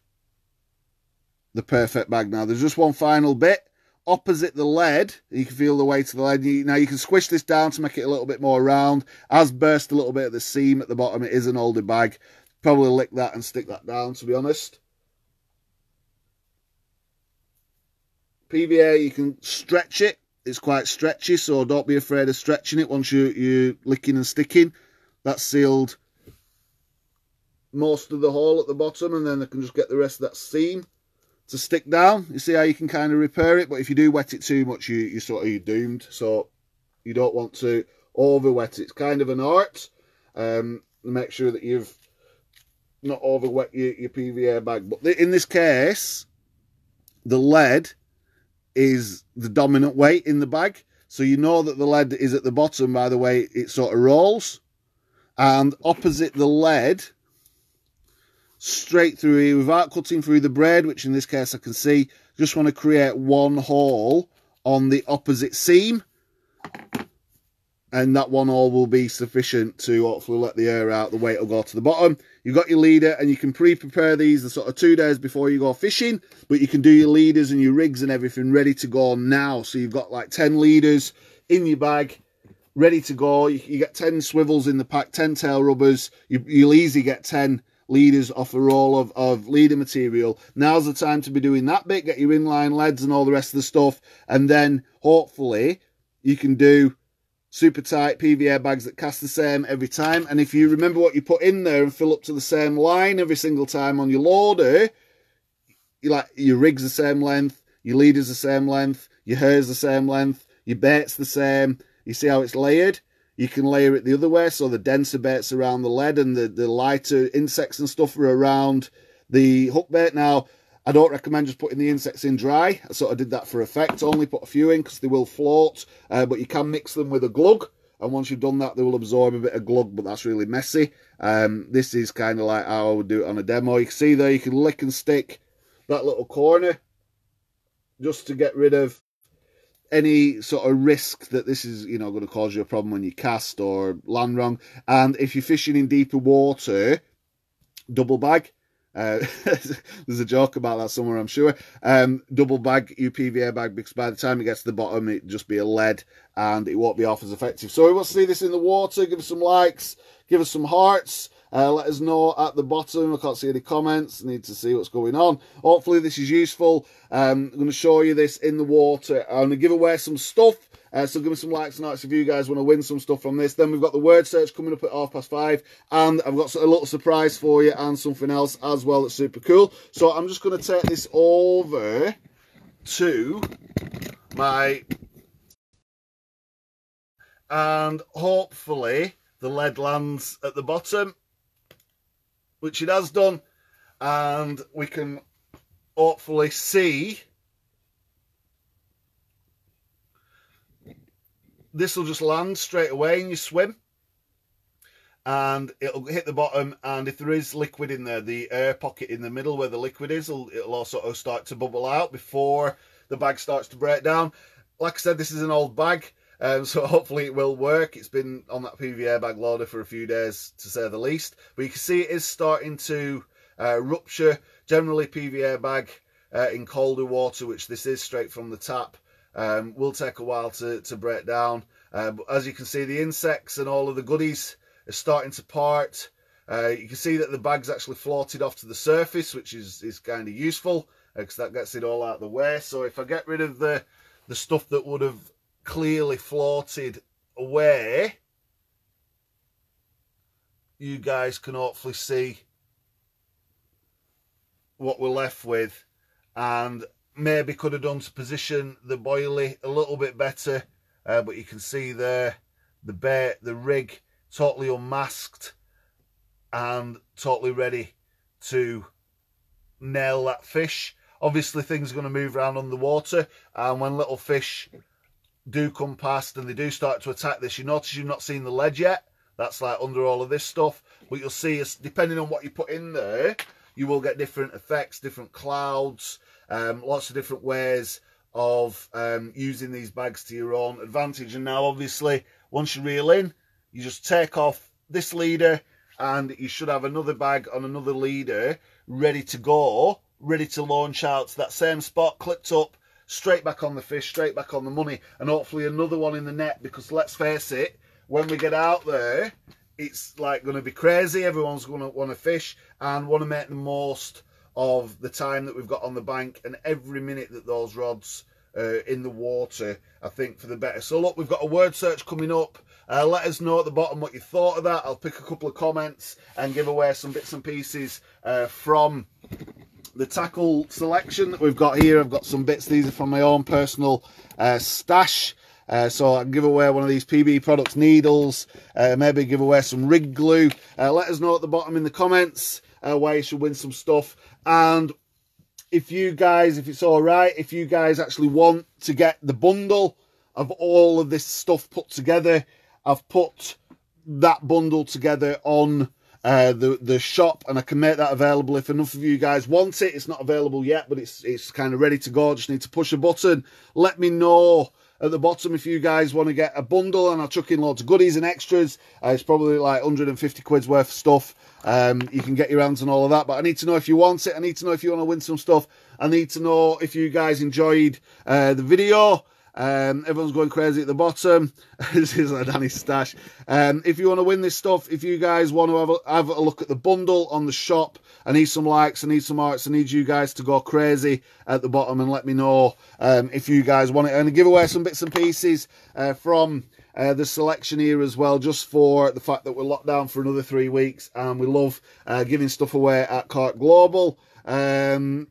A: the perfect bag now. There's just one final bit opposite the lead. You can feel the weight of the lead. now you can squish this down to make it a little bit more round. As burst a little bit at the seam at the bottom. It is an older bag. Probably lick that and stick that down, to be honest. PVA, you can stretch it. It's quite stretchy, so don't be afraid of stretching it once you, you're licking and sticking. That's sealed most of the hole at the bottom, and then I can just get the rest of that seam to stick down. You see how you can kind of repair it, but if you do wet it too much, you, you sort of you're doomed. So you don't want to over wet it. It's kind of an art. Um, make sure that you've not over wet your, your PVA bag. But in this case, the lead is the dominant weight in the bag. So you know that the lead is at the bottom by the way it sort of rolls. And opposite the lead, straight through here without cutting through the braid, which in this case I can see, just want to create one hole on the opposite seam. And that one hole will be sufficient to hopefully let the air out, the weight will go to the bottom. You've got your leader and you can pre-prepare these the sort of two days before you go fishing, but you can do your leaders and your rigs and everything ready to go now. So you've got like 10 leaders in your bag, ready to go. You, you get 10 swivels in the pack, 10 tail rubbers. You, you'll easily get 10 leaders off a roll of, of leader material. Now's the time to be doing that bit, get your inline leads and all the rest of the stuff. And then hopefully you can do super tight PVA bags that cast the same every time. And if you remember what you put in there and fill up to the same line every single time on your loader, you like your rig's the same length, your leader's the same length, your hair's the same length, your bait's the same. You see how it's layered? You can layer it the other way, so the denser baits around the lead and the, the lighter insects and stuff are around the hook bait. Now, I don't recommend just putting the insects in dry. I sort of did that for effect. Only put a few in because they will float. Uh, but you can mix them with a glug. And once you've done that, they will absorb a bit of glug, but that's really messy. Um, this is kind of like how I would do it on a demo. You can see there, you can lick and stick that little corner just to get rid of any sort of risk that this is, you know, going to cause you a problem when you cast or land wrong. And if you're fishing in deeper water, double bag. Uh, there's a joke about that somewhere, I'm sure. Um, double bag your PVA bag because by the time it gets to the bottom, it just be a lead and it won't be off as effective. So we to see this in the water. Give us some likes, give us some hearts. Uh, let us know at the bottom. I can't see any comments. Need to see what's going on. Hopefully this is useful. Um, I'm going to show you this in the water. I'm going to give away some stuff. Uh, so give me some likes and hearts if you guys want to win some stuff from this. Then we've got the word search coming up at half past five. And I've got a little surprise for you and something else as well that's super cool. So I'm just going to take this over to my... And hopefully the lead lands at the bottom, which it has done. And we can hopefully see this will just land straight away and you swim. And it'll hit the bottom and if there is liquid in there the air pocket in the middle where the liquid is it'll, it'll also start to bubble out before the bag starts to break down. Like i said this is an old bag um, so hopefully it will work. It's been on that pva bag loader for a few days to say the least. But you can see it is starting to uh, rupture. Generally pva bag uh, in colder water which this is straight from the tap um, will take a while to, to break down. Uh, as you can see, the insects and all of the goodies are starting to part. Uh, you can see that the bag's actually floated off to the surface, which is, is kind of useful because uh, that gets it all out of the way. So if I get rid of the, the stuff that would have clearly floated away, you guys can hopefully see what we're left with. And maybe could have done to position the boilie a little bit better uh, but you can see there the bait the rig totally unmasked and totally ready to nail that fish. Obviously things are going to move around underwater and when little fish do come past and they do start to attack this you notice you've not seen the lead yet. That's like under all of this stuff but you'll see depending on what you put in there you will get different effects different clouds um, lots of different ways of um, using these bags to your own advantage. And now, obviously, once you reel in, you just take off this leader and you should have another bag on another leader ready to go, ready to launch out to that same spot, clipped up, straight back on the fish, straight back on the money, and hopefully another one in the net because let's face it, when we get out there, it's like going to be crazy. Everyone's going to want to fish and want to make the most of the time that we've got on the bank and every minute that those rods uh, in the water, I think, for the better. So look, we've got a word search coming up. Uh, let us know at the bottom what you thought of that. I'll pick a couple of comments and give away some bits and pieces uh, from the tackle selection that we've got here. I've got some bits. These are from my own personal uh, stash. Uh, so I can give away one of these PB products needles, uh, maybe give away some rig glue. Uh, let us know at the bottom in the comments uh, why you should win some stuff. And if you guys, if it's all right, if you guys actually want to get the bundle of all of this stuff put together, I've put that bundle together on uh, the the shop, and I can make that available if enough of you guys want it. It's not available yet, but it's it's kind of ready to go. Just need to push a button. Let me know at the bottom if you guys want to get a bundle and I'll chuck in loads of goodies and extras. Uh, it's probably like 150 quid's worth of stuff. Um, you can get your hands on all of that, but I need to know if you want it. I need to know if you want to win some stuff. I need to know if you guys enjoyed uh, the video. Um, everyone's going crazy at the bottom. this is a Danny stash. Um, if you want to win this stuff, if you guys want to have a, have a look at the bundle on the shop, I need some likes, I need some hearts, I need you guys to go crazy at the bottom and let me know um, if you guys want it. And give away some bits and pieces uh, from uh, the selection here as well, just for the fact that we're locked down for another three weeks and we love uh, giving stuff away at Carp Global. Um,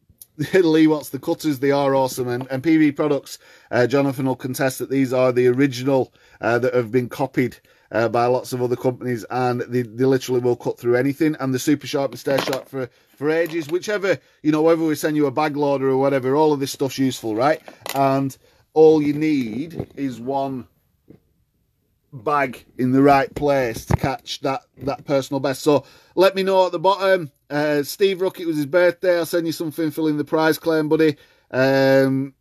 A: Lee wants the cutters, they are awesome. And, and PB Products, uh, Jonathan will contest that these are the original uh, that have been copied uh, by lots of other companies and they, they literally will cut through anything. And the super sharp and stay sharp for, for ages, whichever, you know, whether we send you a bag loader or whatever, all of this stuff's useful, right? And all you need is one bag in the right place to catch that that personal best. So let me know at the bottom. Uh, Steve Rook, it was his birthday. I'll send you something filling the prize claim, buddy. Um,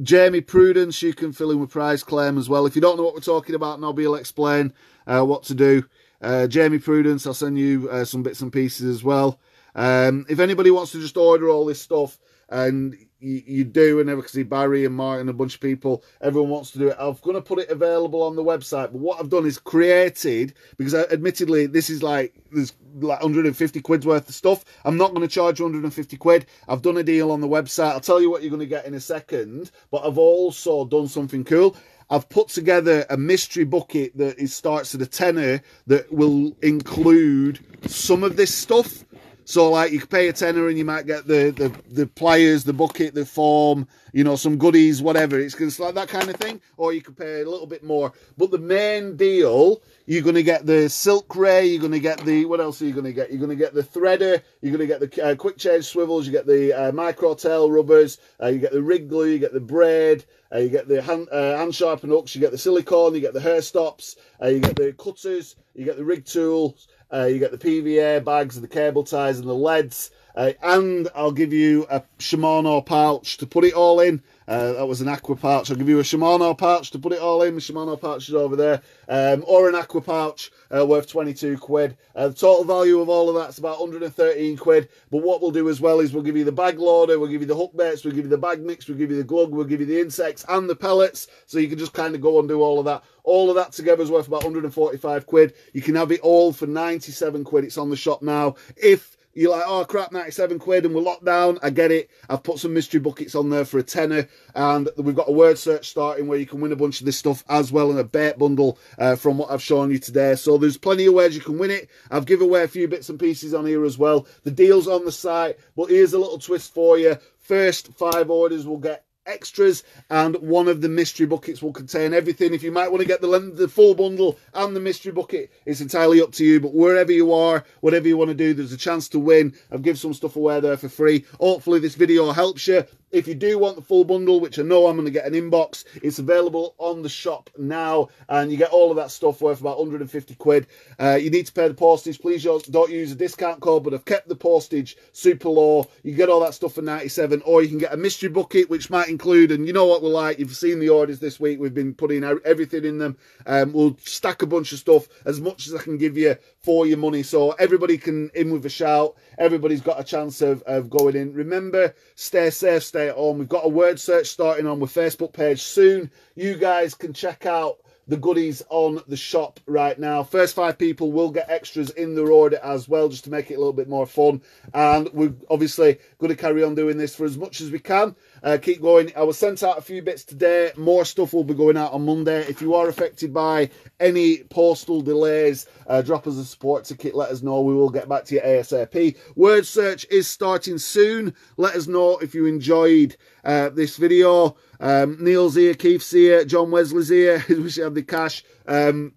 A: Jamie Prudence, you can fill in with prize claim as well. If you don't know what we're talking about, Nobby will explain uh, what to do. Uh, Jamie Prudence, I'll send you uh, some bits and pieces as well. Um, if anybody wants to just order all this stuff, and you, do, and ever because Barry and Martin, a bunch of people, everyone wants to do it. I'm going to put it available on the website, but what I've done is created because I, admittedly this is like there's like 150 quid's worth of stuff. I'm not going to charge 150 quid. I've done a deal on the website. I'll tell you what you're going to get in a second, but I've also done something cool. I've put together a mystery bucket that is, starts at a tenner that will include some of this stuff. So like you can pay a tenner and you might get the the, the pliers, the bucket, the form, you know, some goodies, whatever. It's, it's like that kind of thing. Or you could pay a little bit more. But the main deal, you're going to get the silk ray. You're going to get the what else are you going to get? You're going to get the threader. You're going to get the uh, quick change swivels. You get the uh, micro tail rubbers. Uh, you get the rig glue. You get the braid. Uh, you get the hand, uh, hand sharpen hooks. You get the silicone. You get the hair stops. Uh, you get the cutters. You get the rig tools. Uh, you get the PVA bags and the cable ties and the leads. Uh, and I'll give you a Shimano pouch to put it all in. Uh, that was an aqua pouch. I'll give you a Shimano pouch to put it all in. The Shimano pouch is over there. Um, or an aqua pouch uh, worth 22 quid. Uh, the total value of all of that's about 113 quid. But what we'll do as well is we'll give you the bag loader, we'll give you the hook baits, we'll give you the bag mix, we'll give you the glug, we'll give you the insects and the pellets. So you can just kind of go and do all of that. All of that together is worth about 145 quid. You can have it all for 97 quid. It's on the shop now. If you're like, oh crap, 97 quid and we're locked down. I get it. I've put some mystery buckets on there for a tenner. And we've got a word search starting where you can win a bunch of this stuff as well in a bait bundle uh, from what I've shown you today. So there's plenty of ways you can win it. I've given away a few bits and pieces on here as well. The deal's on the site, but here's a little twist for you. First five orders will get extras and one of the mystery buckets will contain everything. If you might want to get the the full bundle and the mystery bucket it's entirely up to you but wherever you are whatever you want to do there's a chance to win. I've given some stuff away there for free. Hopefully this video helps you if you do want the full bundle, which I know I'm going to get an inbox, it's available on the shop now, and you get all of that stuff worth about 150 quid. Uh, you need to pay the postage. Please don't use a discount code, but I've kept the postage super low. You get all that stuff for 97, or you can get a mystery bucket, which might include, and you know what we're like, you've seen the orders this week, we've been putting out everything in them. Um, we'll stack a bunch of stuff, as much as I can give you for your money, so everybody can in with a shout. Everybody's got a chance of, of going in. Remember, stay safe, stay at home. We've got a word search starting on with Facebook page soon. You guys can check out the goodies on the shop right now. First five people will get extras in their order as well, just to make it a little bit more fun. And we're obviously going to carry on doing this for as much as we can. Uh, keep going. I was sent out a few bits today. More stuff will be going out on Monday. If you are affected by any postal delays, uh, drop us a support ticket. Let us know. We will get back to you ASAP. Word search is starting soon. Let us know if you enjoyed uh, this video. Um, Neil's here, Keith's here, John Wesley's here. we should have the cash. Um,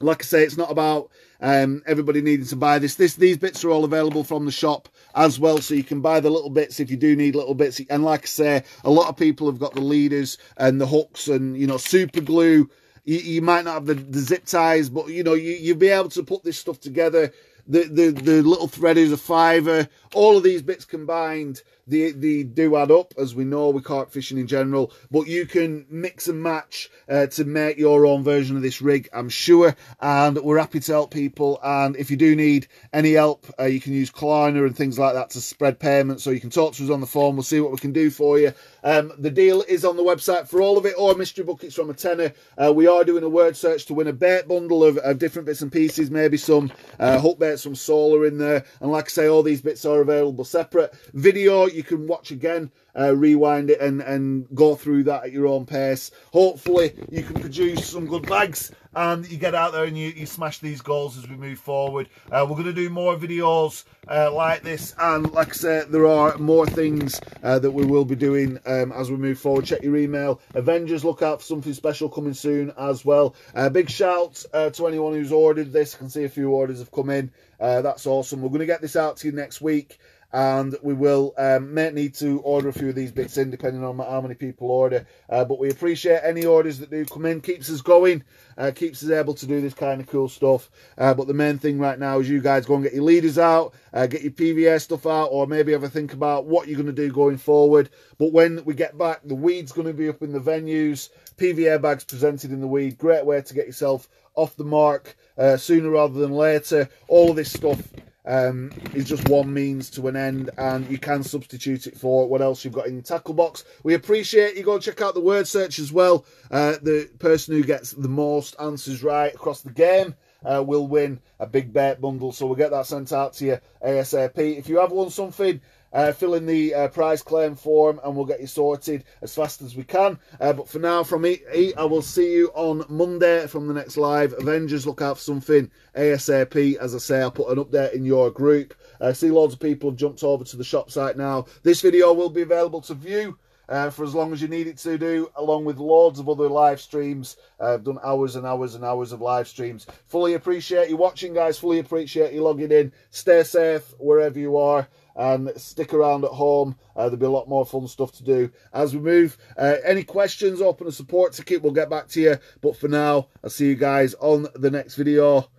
A: like I say, it's not about um, everybody needing to buy this. This These bits are all available from the shop as well, so you can buy the little bits if you do need little bits. And like I say, a lot of people have got the leaders and the hooks and, you know, super glue. You, you might not have the, the zip ties, but, you know, you, you'll be able to put this stuff together. The, the, the little thread is a fiver. All of these bits combined they, they do add up, as we know with carp fishing in general, but you can mix and match uh, to make your own version of this rig, I'm sure, and we're happy to help people, and if you do need any help, uh, you can use Klarna and things like that to spread payments, so you can talk to us on the phone, we'll see what we can do for you. Um, the deal is on the website for all of it, or mystery buckets from a tenner. Uh, we are doing a word search to win a bait bundle of, of different bits and pieces, maybe some uh, hook baits from Solar in there, and like I say, all these bits are available separate. Video, you can watch again, uh, rewind it and, and go through that at your own pace. Hopefully you can produce some good bags and you get out there and you, you smash these goals as we move forward. Uh, we're going to do more videos uh, like this and like I said, there are more things uh, that we will be doing um, as we move forward. Check your email. Avengers, look out for something special coming soon as well. Uh, big shout uh, to anyone who's ordered this. I can see a few orders have come in. Uh, that's awesome. We're going to get this out to you next week and we will um, may need to order a few of these bits in depending on how many people order. Uh, but we appreciate any orders that do come in. Keeps us going uh, keeps us able to do this kind of cool stuff. Uh, but the main thing right now is you guys go and get your leaders out uh, get your PVA stuff out or maybe have a think about what you're going to do going forward. But when we get back the weed's going to be up in the venues. PVA bags presented in the weed. Great way to get yourself off the mark uh, sooner rather than later. All of this stuff um, is just one means to an end and you can substitute it for what else you've got in your tackle box. We appreciate you go and check out the word search as well. Uh, the person who gets the most answers right across the game uh, will win a big bait bundle. So we'll get that sent out to you ASAP. If you have won something, uh, fill in the uh, prize claim form and we'll get you sorted as fast as we can. Uh, but for now, from me, I will see you on Monday from the next live. Avengers, look out for something ASAP. As I say, I'll put an update in your group. I see loads of people have jumped over to the shop site now. This video will be available to view. Uh, for as long as you need it to do, along with loads of other live streams. Uh, I've done hours and hours and hours of live streams. Fully appreciate you watching, guys. Fully appreciate you logging in. Stay safe wherever you are and stick around at home. Uh, there'll be a lot more fun stuff to do as we move. Uh, any questions, open a support ticket. We'll get back to you. But for now, I'll see you guys on the next video.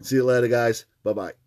A: See you later, guys. Bye-bye.